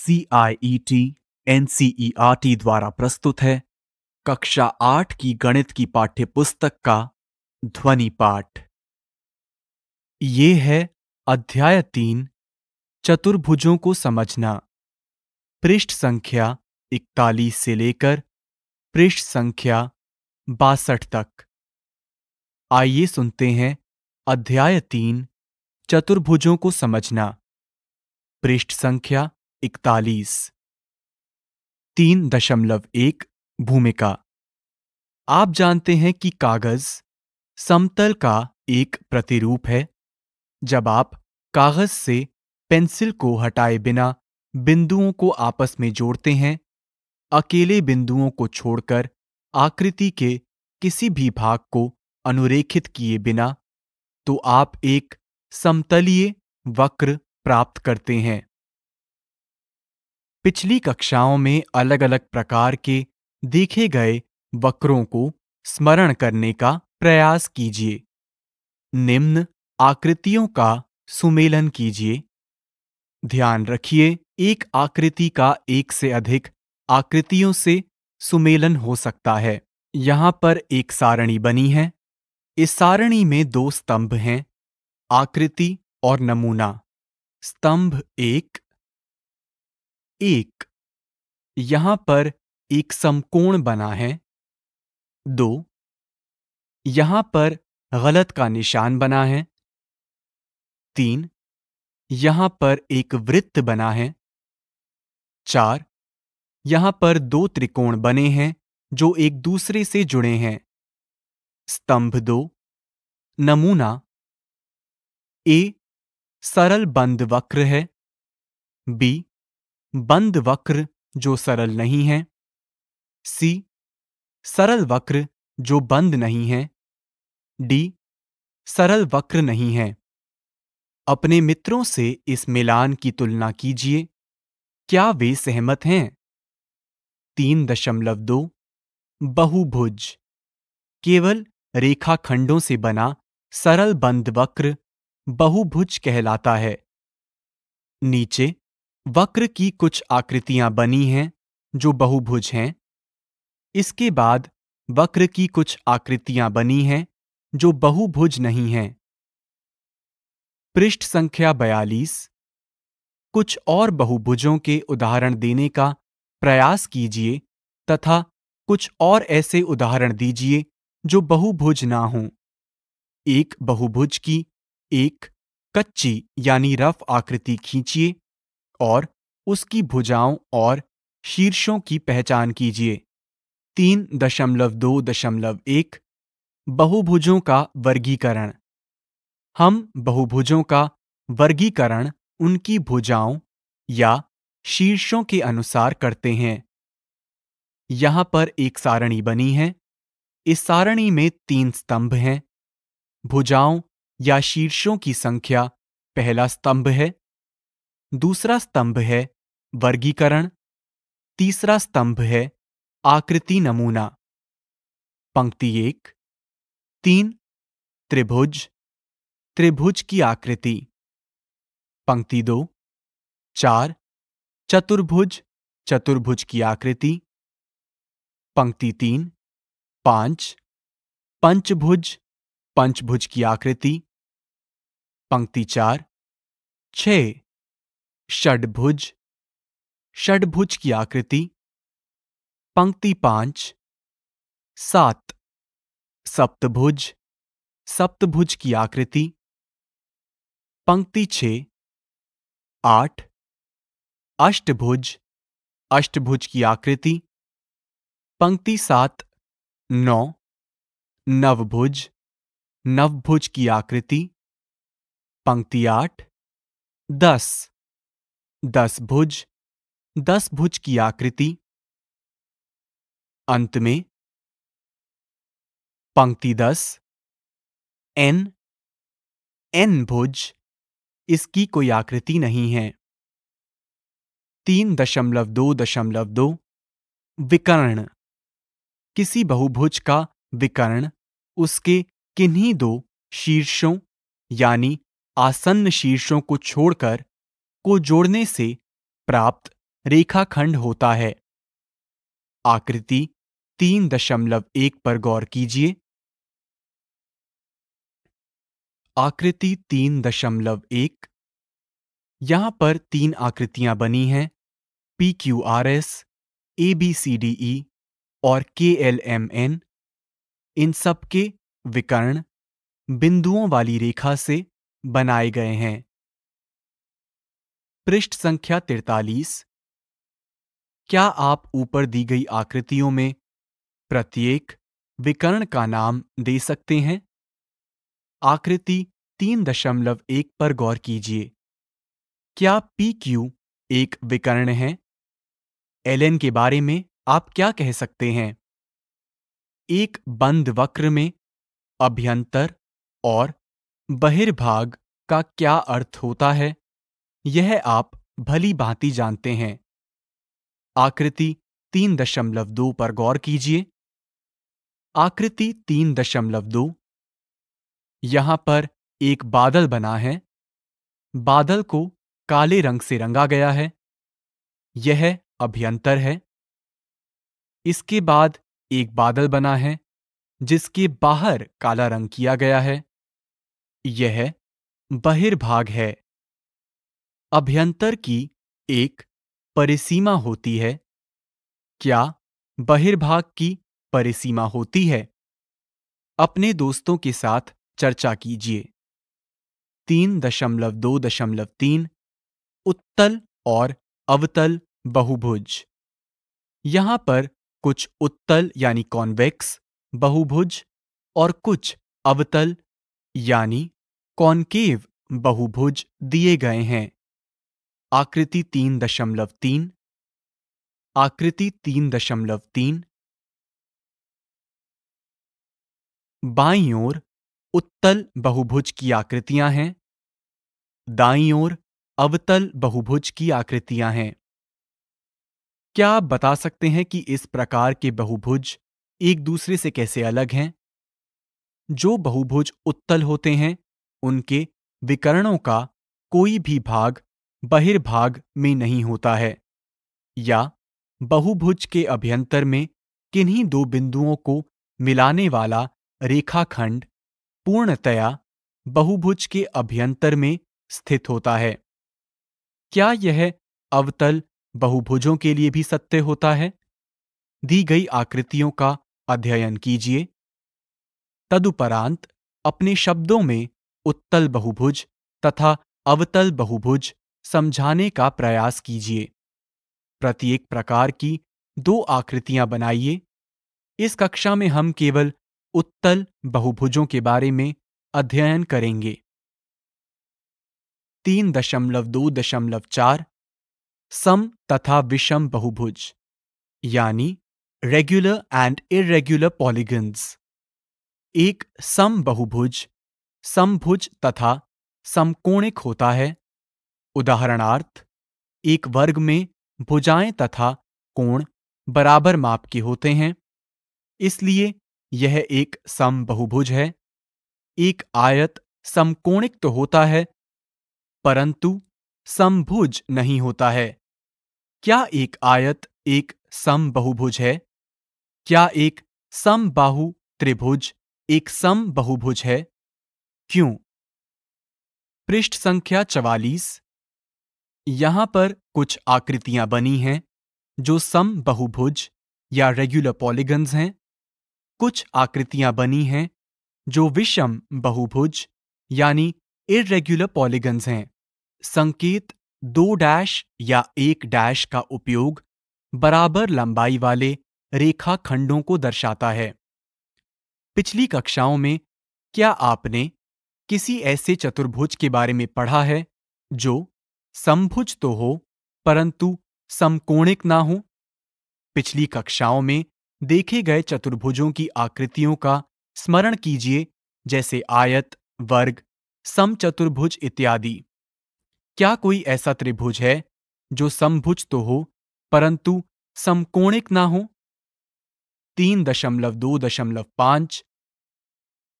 C I E T N C E R T द्वारा प्रस्तुत है। कक्षा आठ की गणित की पाठ्य पुस्तक का ध्वनि पाठ। ये है अध्याय तीन, चतुर्भुजों को समझना। पृष्ठ संख्या इकतालीस से लेकर पृष्ठ संख्या बासठ तक। आइए सुनते हैं अध्याय तीन, चतुर्भुजों को समझना। पृष्ठ संख्या इकतालीस। तीन दशमलव एक भूमिका। आप जानते हैं कि कागज़ समतल का एक प्रतिरूप है। जब आप कागज़ से पेंसिल को हटाए बिना बिंदुओं को आपस में जोड़ते हैं, अकेले बिंदुओं को छोड़कर आकृति के किसी भी भाग को अनुरेखित किए बिना तो आप एक समतलीय वक्र प्राप्त करते हैं। पिछली कक्षाओं में अलग अलग प्रकार के देखे गए वक्रों को स्मरण करने का प्रयास कीजिए। निम्न आकृतियों का सुमेलन कीजिए। ध्यान रखिए, एक आकृति का एक से अधिक आकृतियों से सुमेलन हो सकता है। यहाँ पर एक सारणी बनी है। इस सारणी में दो स्तंभ हैं, आकृति और नमूना। स्तंभ एक एक। यहाँ पर एक समकोण बना है। दो। यहाँ पर गलत का निशान बना है। तीन। यहाँ पर एक वृत्त बना है। चार। यहाँ पर दो त्रिकोण बने हैं, जो एक दूसरे से जुड़े हैं। स्तंभ दो। नमूना। ए। सरल बंद वक्र है। बी। बंद वक्र जो सरल नहीं है। सी, सरल वक्र जो बंद नहीं है। डी, सरल वक्र नहीं है। अपने मित्रों से इस मिलान की तुलना कीजिए। क्या वे सहमत हैं? तीन दशमलव दो, बहुभुज। केवल रेखाखंडों से बना सरल बंद वक्र बहुभुज कहलाता है। नीचे वक्र की कुछ आकृतियाँ बनी हैं, जो बहुभुज हैं। इसके बाद वक्र की कुछ आकृतियाँ बनी हैं, जो बहुभुज नहीं हैं। पृष्ठ संख्या बयालीस। कुछ और बहुभुजों के उदाहरण देने का प्रयास कीजिए, तथा कुछ और ऐसे उदाहरण दीजिए, जो बहुभुज ना हों। एक बहुभुज की एक कच्ची, यानी रफ आकृति खींचिए और उसकी भुजाओं और शीर्षों की पहचान कीजिए। तीन दशमलव दो दशमलव एक, बहुभुजों का वर्गीकरण। हम बहुभुजों का वर्गीकरण उनकी भुजाओं या शीर्षों के अनुसार करते हैं। यहाँ पर एक सारणी बनी है। इस सारणी में तीन स्तंभ हैं। भुजाओं या शीर्षों की संख्या पहला स्तंभ है। दूसरा स्तंभ है वर्गीकरण, तीसरा स्तंभ है आकृति नमूना। पंक्ति एक, तीन, त्रिभुज त्रिभुज की आकृति। पंक्ति दो, चार, चतुर्भुज चतुर्भुज की आकृति। पंक्ति तीन, पाँच, पंचभुज पंचभुज की आकृति। पंक्ति चार छ षडभुज षडभुज की आकृति, पंक्ति पाँच, सात, सप्तभुज सप्तभुज की आकृति, पंक्ति छ आठ, अष्टभुज अष्टभुज की आकृति, पंक्ति सात, नौ, नवभुज नवभुज की आकृति, पंक्ति आठ, दस। दस भुज दस भुज की आकृति। अंत में, पंक्ति दस, एन एन भुज, इसकी कोई आकृति नहीं है। तीन दशमलव दो दशमलव दो, विकर्ण। किसी बहुभुज का विकर्ण, उसके किन्हीं दो शीर्षों, यानी आसन्न शीर्षों को छोड़कर को जोड़ने से प्राप्त रेखाखंड होता है। आकृति तीन दशमलव एक पर गौर कीजिए। आकृति तीन दशमलव एक। यहाँ पर तीन आकृतियाँ बनी हैं P Q R S A B C D E और के एल एम एन इन सबके विकर्ण बिंदुओं वाली रेखा से बनाए गए हैं। पृष्ठ संख्या तिरतालीस क्या आप ऊपर दी गई आकृतियों में प्रत्येक विकर्ण का नाम दे सकते हैं? आकृति तीन दशमलव एक पर गौर कीजिए। क्या पी क्यू एक विकर्ण है? एल के बारे में आप क्या कह सकते हैं? एक बंद वक्र में अभ्यंतर और बहिर्भाग का क्या अर्थ होता है? यह आप भली भांति जानते हैं। आकृति तीन दशमलव दो पर गौर कीजिए। आकृति तीन दशमलव दो। यहाँ पर एक बादल बना है। बादल को काले रंग से रंगा गया है। यह अभ्यंतर है। इसके बाद एक बादल बना है, जिसके बाहर काला रंग किया गया है। यह बहिर्भाग है। अभ्यंतर की एक परिसीमा होती है। क्या बहिर्भाग की परिसीमा होती है? अपने दोस्तों के साथ चर्चा कीजिए। तीन दशमलव दो दशमलव तीन, उत्तल और अवतल बहुभुज। यहाँ पर कुछ उत्तल यानी कॉन्वेक्स, बहुभुज और कुछ अवतल यानी कॉनकेव बहुभुज दिए गए हैं। आकृति तीन दशमलव तीन। आकृति तीन दशमलव तीन। बाईं ओर उत्तल बहुभुज की आकृतियाँ हैं। दाईं ओर अवतल बहुभुज की आकृतियाँ हैं। क्या आप बता सकते हैं कि इस प्रकार के बहुभुज एक दूसरे से कैसे अलग हैं? जो बहुभुज उत्तल होते हैं, उनके विकर्णों का कोई भी भाग बहिर्भाग में नहीं होता है, या बहुभुज के अभ्यंतर में किन्हीं दो बिंदुओं को मिलाने वाला रेखाखंड पूर्णतया बहुभुज के अभ्यंतर में स्थित होता है। क्या यह अवतल बहुभुजों के लिए भी सत्य होता है? दी गई आकृतियों का अध्ययन कीजिए। तदुपरांत अपने शब्दों में उत्तल बहुभुज तथा अवतल बहुभुज समझाने का प्रयास कीजिए। प्रत्येक प्रकार की दो आकृतियाँ बनाइए। इस कक्षा में हम केवल उत्तल बहुभुजों के बारे में अध्ययन करेंगे। तीन दशमलव दो दशमलव चार, सम तथा विषम बहुभुज, यानी रेगुलर एंड इरेगुलर पॉलीगन्स एक सम बहुभुज समभुज तथा समकोणिक होता है। उदाहरणार्थ, एक वर्ग में भुजाएँ तथा कोण बराबर माप के होते हैं। इसलिए यह एक सम बहुभुज है। एक आयत समकोणिक तो होता है, परंतु समभुज नहीं होता है। क्या एक आयत एक सम बहुभुज है? क्या एक सम बाहु त्रिभुज एक सम बहुभुज है? क्यों? पृष्ठ संख्या चवालीस यहाँ पर कुछ आकृतियाँ बनी हैं, जो सम बहुभुज या रेगुलर पॉलीगन्स हैं। कुछ आकृतियाँ बनी हैं, जो विषम बहुभुज यानी इरेगुलर पॉलीगन्स हैं। संकेत दो डैश या एक डैश का उपयोग बराबर लंबाई वाले रेखा खंडों को दर्शाता है। पिछली कक्षाओं में क्या आपने किसी ऐसे चतुर्भुज के बारे में पढ़ा है, जो समभुज तो हो, परंतु समकोणिक ना हो। पिछली कक्षाओं में देखे गए चतुर्भुजों की आकृतियों का स्मरण कीजिए, जैसे आयत, वर्ग, समचतुर्भुज इत्यादि। क्या कोई ऐसा त्रिभुज है, जो समभुज तो हो, परंतु समकोणिक ना हो? तीन दशमलव दो दशमलव पाँच।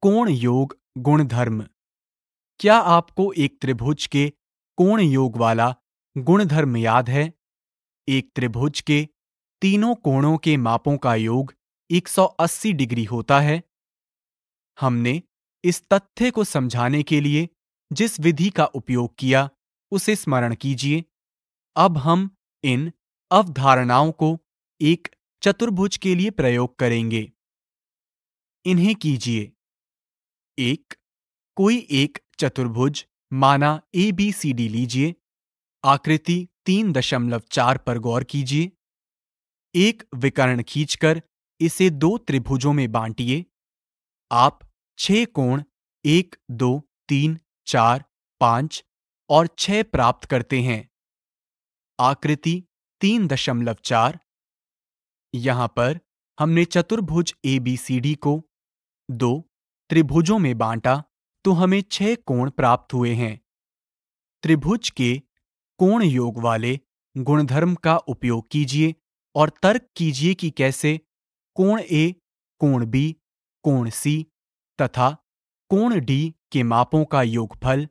कोण योग गुणधर्म? क्या आपको एक त्रिभुज के कोण योग वाला गुणधर्म याद है? एक त्रिभुज के तीनों कोणों के मापों का योग 180 डिग्री होता है। हमने इस तथ्य को समझाने के लिए जिस विधि का उपयोग किया, उसे स्मरण कीजिए। अब हम इन अवधारणाओं को एक चतुर्भुज के लिए प्रयोग करेंगे। इन्हें कीजिए। एक, कोई एक चतुर्भुज माना ए बी सी डी लीजिए। आकृति तीन दशमलव चार पर गौर कीजिए। एक विकर्ण खींचकर इसे दो त्रिभुजों में बांटिए। आप छह कोण एक, दो, तीन, चार, पाँच और छह प्राप्त करते हैं। आकृति तीन दशमलव चार। यहाँ पर हमने चतुर्भुज ए बी सी डी को दो त्रिभुजों में बांटा। तो हमें छह कोण प्राप्त हुए हैं। त्रिभुज के कोण योग वाले गुणधर्म का उपयोग कीजिए और तर्क कीजिए कि कैसे कोण ए कोण बी कोण सी तथा कोण डी के मापों का योगफल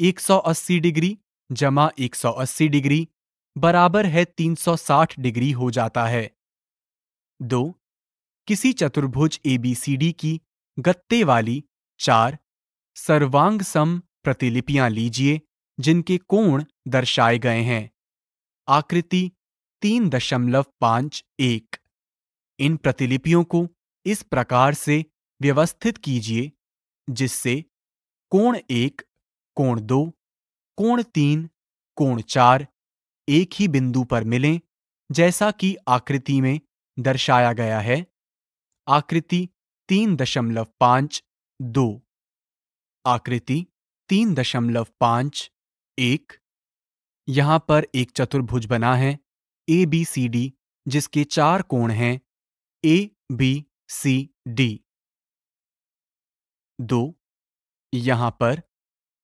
180 डिग्री जमा 180 डिग्री बराबर है 360 डिग्री हो जाता है। दो, किसी चतुर्भुज एबीसीडी की गत्ते वाली चार सर्वांग सम प्रतिलिपियाँ लीजिए, जिनके कोण दर्शाए गए हैं। आकृति तीन दशमलव पाँच एक। इन प्रतिलिपियों को इस प्रकार से व्यवस्थित कीजिए, जिससे कोण एक, कोण दो, कोण तीन, कोण चार एक ही बिंदु पर मिलें, जैसा कि आकृति में दर्शाया गया है। आकृति तीन दशमलव पाँच दो। आकृति तीन दशमलव पाँच एक। यहाँ पर एक चतुर्भुज बना है ए बी सी डी जिसके चार कोण हैं ए बी सी डी दो। यहाँ पर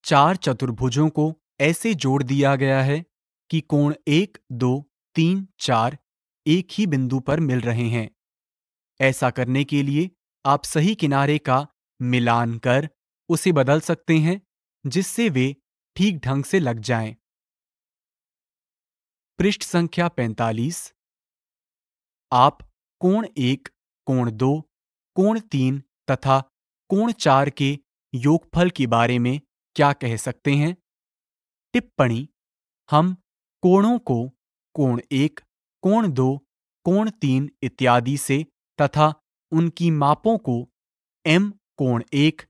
चार चतुर्भुजों को ऐसे जोड़ दिया गया है कि कोण एक, दो, तीन, चार एक ही बिंदु पर मिल रहे हैं। ऐसा करने के लिए आप सही किनारे का मिलान कर उसे बदल सकते हैं, जिससे वे ठीक ढंग से लग जाएँ। पृष्ठ संख्या 45 आप कोण एक, कोण दो, कोण तीन तथा कोण चार के योगफल के बारे में क्या कह सकते हैं टिप्पणी, हम कोणों को कोण एक, कोण दो, कोण तीन इत्यादि से तथा उनकी मापों को एम कोण एक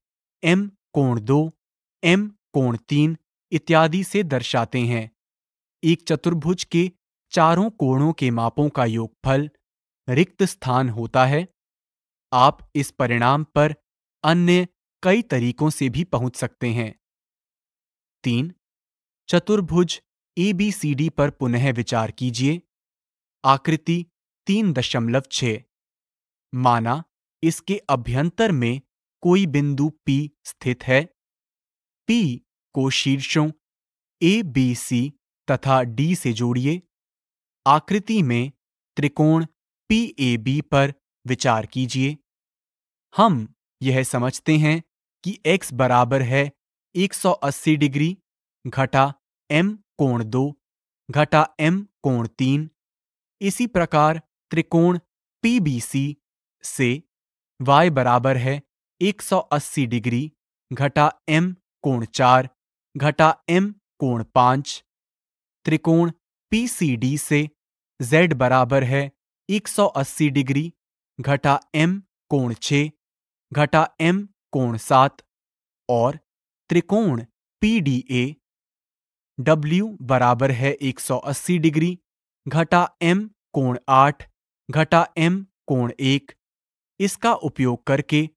एम कोण दो एम कोण तीन इत्यादि से दर्शाते हैं। एक चतुर्भुज के चारों कोणों के मापों का योगफल रिक्त स्थान होता है। आप इस परिणाम पर अन्य कई तरीकों से भी पहुँच सकते हैं। तीन, चतुर्भुज ए बी सी डी पर पुनः विचार कीजिए। आकृति तीन दशमलव छ माना इसके अभ्यंतर में कोई बिंदु P स्थित है। P को शीर्षों ए बी सी तथा डी से जोड़िए। आकृति में त्रिकोण पी ए बी पर विचार कीजिए। हम यह समझते हैं कि x बराबर है 180 डिग्री घटा m कोण दो घटा m कोण तीन। इसी प्रकार त्रिकोण पीबीसी से y बराबर है 180 डिग्री घटा एम कोण चार घटा एम कोण पाँच त्रिकोण पीसीडी से z बराबर है 180 डिग्री घटा m कोण छ घटा m कोण सात और त्रिकोण पीडीए w बराबर है 180 डिग्री घटा m कोण आठ घटा m कोण एक। इसका उपयोग करके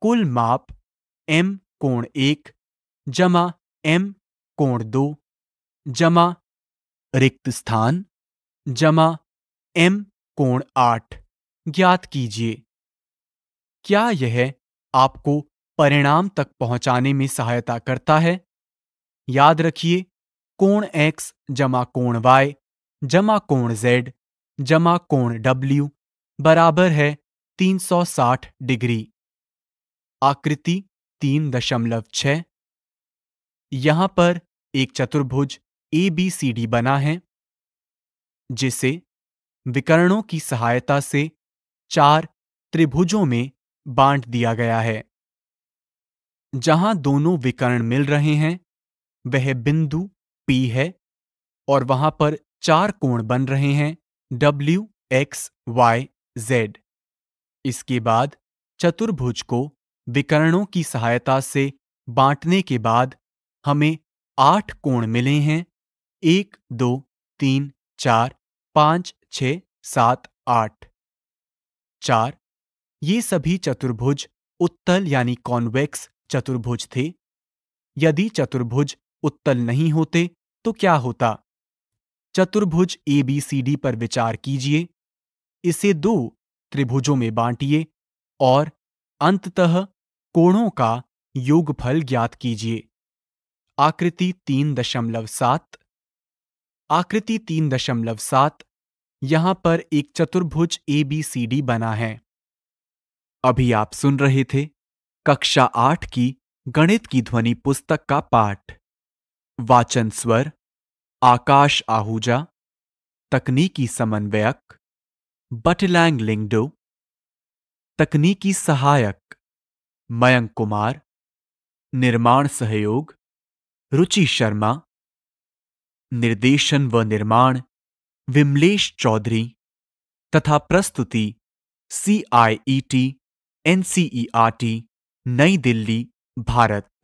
कुल माप m कोण एक जमा m कोण दो जमा रिक्त स्थान जमा m कोण आठ ज्ञात कीजिए। क्या यह आपको परिणाम तक पहुँचाने में सहायता करता है? याद रखिए, कोण x जमा कोण y जमा कोण z जमा कोण w बराबर है 360 डिग्री। आकृति तीन दशमलव छ यहाँ पर एक चतुर्भुज ए बी सी डी बना है जिसे विकर्णों की सहायता से चार त्रिभुजों में बांट दिया गया है जहाँ दोनों विकर्ण मिल रहे हैं वह बिंदु P है और वहाँ पर चार कोण बन रहे हैं W, X, Y, Z. इसके बाद चतुर्भुज को विकर्णों की सहायता से बांटने के बाद हमें आठ कोण मिले हैं। एक, दो, तीन, चार, पाँच छ सात, आठ। चार, ये सभी चतुर्भुज उत्तल यानी कॉन्वेक्स चतुर्भुज थे। यदि चतुर्भुज उत्तल नहीं होते तो क्या होता? चतुर्भुज एबीसीडी पर विचार कीजिए। इसे दो त्रिभुजों में बांटिए और अंततः कोणों का योगफल ज्ञात कीजिए। आकृति तीन दशमलव सात। आकृति तीन दशमलव सात, यहाँ पर एक चतुर्भुज एबीसीडी बना है। अभी आप सुन रहे थे कक्षा आठ की गणित की ध्वनि पुस्तक का पाठ। वाचन स्वर, आकाश आहूजा, तकनीकी समन्वयक, बटलैंग लिंगडो, तकनीकी सहायक मयंक कुमार, निर्माण सहयोग, रुचि शर्मा, निर्देशन व निर्माण, विमलेश चौधरी तथा प्रस्तुति C I E T N C E R T नई दिल्ली, भारत।